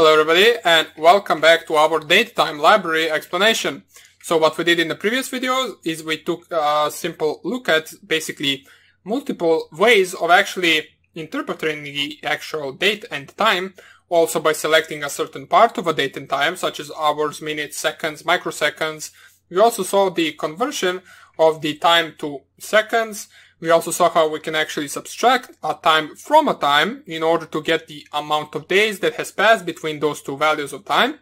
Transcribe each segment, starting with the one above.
Hello everybody and welcome back to our datetime library explanation. So what we did in the previous video is we took a simple look at basically multiple ways of actually interpreting the actual date and time also by selecting a certain part of a date and time such as hours, minutes, seconds, microseconds. We also saw the conversion of the time to seconds we also saw how we can actually subtract a time from a time in order to get the amount of days that has passed between those two values of time.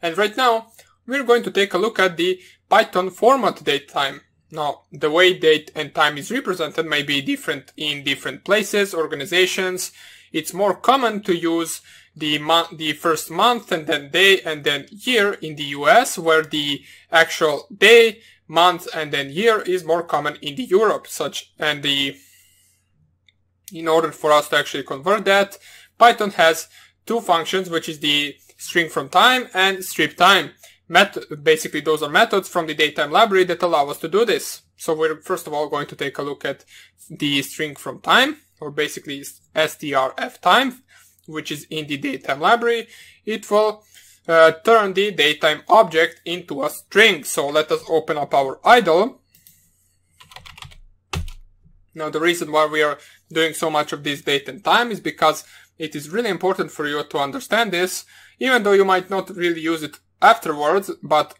And right now, we're going to take a look at the Python format date time. Now, the way date and time is represented may be different in different places, organizations. It's more common to use the month, the first month and then day and then year in the US, where the actual day month and then year is more common in the Europe such and the in order for us to actually convert that Python has two functions which is the string from time and strip time. Basically those are methods from the datetime library that allow us to do this. So we're first of all going to take a look at the string from time or basically strf time which is in the datetime library. It will uh, turn the datetime object into a string. So let us open up our idle. Now the reason why we are doing so much of this date and time is because it is really important for you to understand this, even though you might not really use it afterwards, but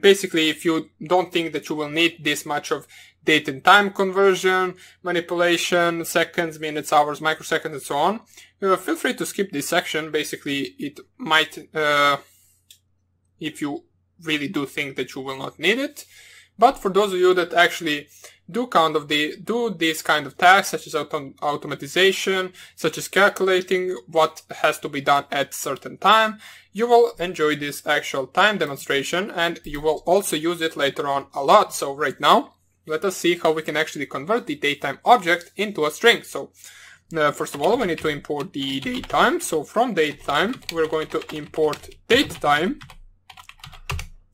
basically if you don't think that you will need this much of date and time conversion, manipulation, seconds, minutes, hours, microseconds, and so on. Uh, feel free to skip this section. Basically, it might, uh, if you really do think that you will not need it. But for those of you that actually do kind of the, do this kind of tasks, such as autom automatization, such as calculating what has to be done at certain time, you will enjoy this actual time demonstration and you will also use it later on a lot. So right now, let us see how we can actually convert the datetime object into a string. So uh, first of all, we need to import the datetime. So from datetime, we're going to import datetime.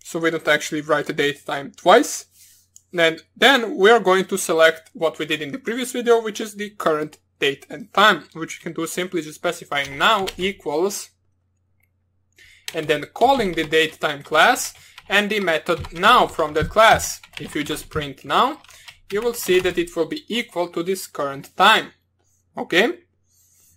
So we don't actually write the datetime twice. And then we're going to select what we did in the previous video, which is the current date and time, which you can do simply just specifying now equals and then calling the datetime class and the method now from that class. If you just print now, you will see that it will be equal to this current time. Okay?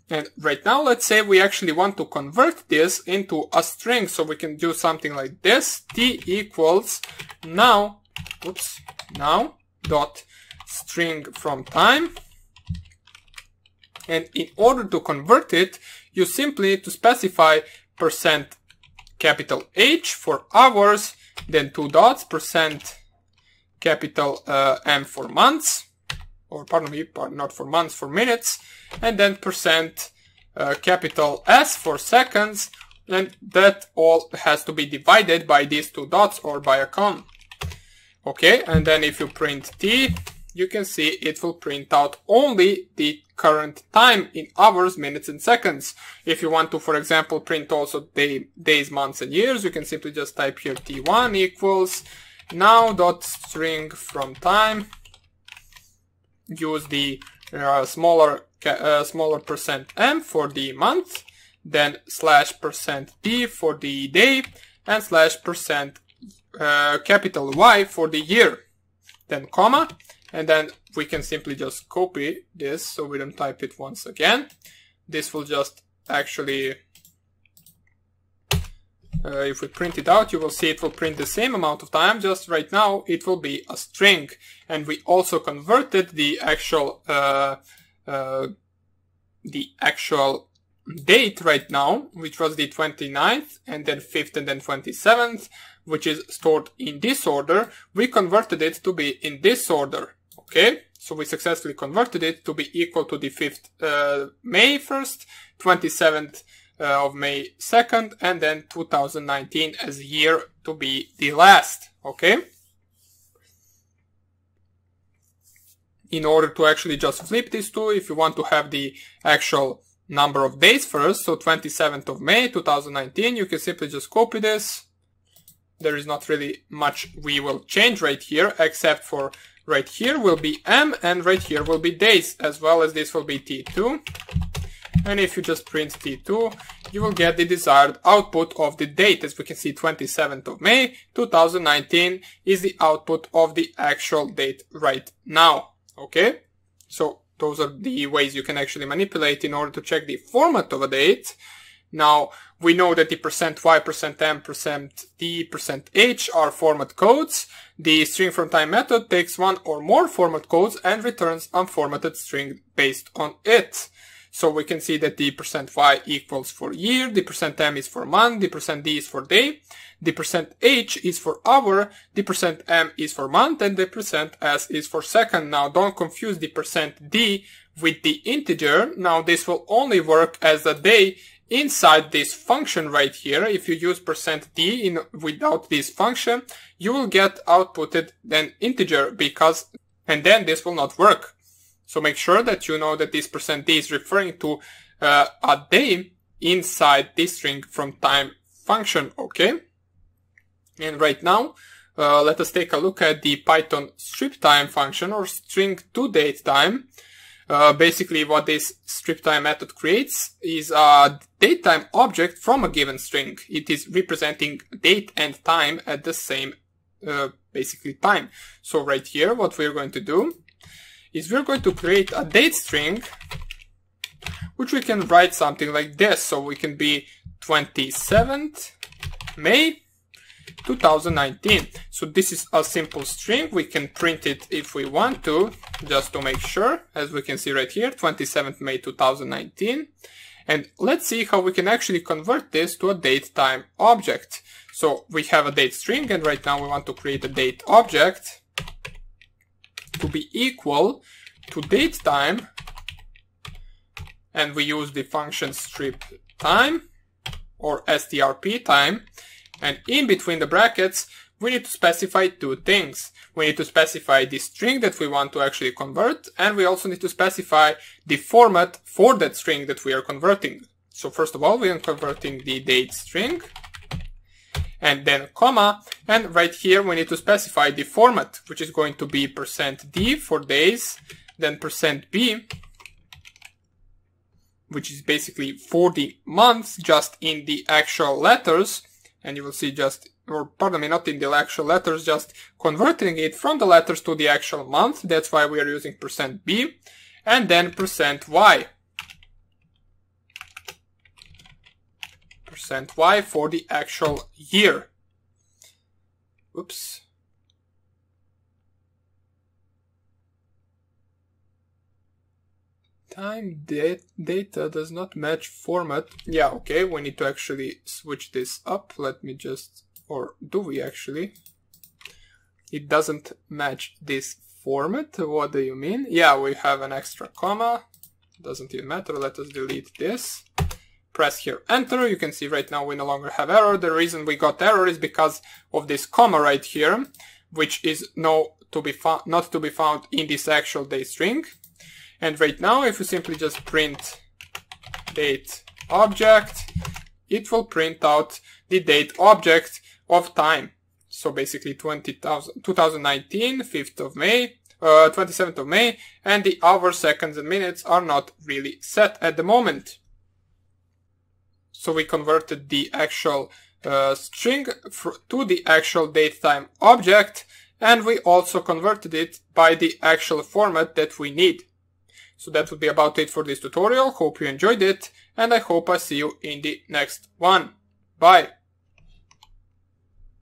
And right now, let's say we actually want to convert this into a string. So we can do something like this. T equals now, oops, now dot string from time. And in order to convert it, you simply need to specify percent capital H for hours, then two dots, percent capital uh, M for months, or pardon me, not for months, for minutes, and then percent uh, capital S for seconds, and that all has to be divided by these two dots or by a comma. Okay, and then if you print T, you can see it will print out only the current time in hours, minutes, and seconds. If you want to, for example, print also day, days, months, and years, you can simply just type here t1 equals now dot string from time. Use the uh, smaller uh, smaller percent m for the month, then slash percent d for the day, and slash percent uh, capital Y for the year. Then comma, and then we can simply just copy this so we don't type it once again. This will just actually, uh, if we print it out, you will see it will print the same amount of time, just right now it will be a string. And we also converted the actual, uh, uh, the actual date right now, which was the 29th and then 5th and then 27th, which is stored in this order. We converted it to be in this order. Okay, so we successfully converted it to be equal to the 5th uh, May 1st, 27th uh, of May 2nd, and then 2019 as year to be the last. Okay. In order to actually just flip these two, if you want to have the actual number of days first, so 27th of May 2019, you can simply just copy this. There is not really much we will change right here, except for Right here will be M and right here will be days as well as this will be T2. And if you just print T2, you will get the desired output of the date. As we can see, 27th of May 2019 is the output of the actual date right now. Okay? So those are the ways you can actually manipulate in order to check the format of a date. Now, we know that the percent %y, percent %m, percent %d, percent %h are format codes. The string from time method takes one or more format codes and returns unformatted string based on it. So we can see that the percent %y equals for year, the percent %m is for month, the percent %d is for day, the percent %h is for hour, the percent %m is for month, and the percent %s is for second. Now don't confuse the percent %d with the integer. Now this will only work as a day inside this function right here. If you use percent %d in, without this function, you will get outputted an integer because, and then this will not work. So make sure that you know that this percent %d is referring to uh, a day inside this string from time function, okay? And right now, uh, let us take a look at the Python strip time function or string to date time. Uh, basically what this strip time method creates is a datetime object from a given string. It is representing date and time at the same uh, basically time. So right here what we're going to do is we're going to create a date string which we can write something like this. So we can be 27th May 2019. So this is a simple string. We can print it if we want to, just to make sure, as we can see right here, 27th May 2019. And let's see how we can actually convert this to a date time object. So we have a date string and right now we want to create a date object to be equal to date time and we use the function strip time or strp time and in between the brackets we need to specify two things. We need to specify the string that we want to actually convert and we also need to specify the format for that string that we are converting. So first of all we are converting the date string and then comma, and right here we need to specify the format, which is going to be percent %d for days, then percent %b, which is basically for the months, just in the actual letters, and you will see just, or pardon me, not in the actual letters, just converting it from the letters to the actual month, that's why we are using percent %b, and then percent %y. percent y for the actual year. Oops. Time data does not match format. Yeah, okay, we need to actually switch this up. Let me just, or do we actually? It doesn't match this format. What do you mean? Yeah, we have an extra comma. Doesn't even matter. Let us delete this press here enter, you can see right now we no longer have error. The reason we got error is because of this comma right here, which is no to be not to be found in this actual date string. And right now, if you simply just print date object, it will print out the date object of time. So basically 2019, 5th of May, uh, 27th of May, and the hours, seconds, and minutes are not really set at the moment. So we converted the actual uh, string to the actual datetime object and we also converted it by the actual format that we need. So that would be about it for this tutorial. Hope you enjoyed it and I hope I see you in the next one. Bye!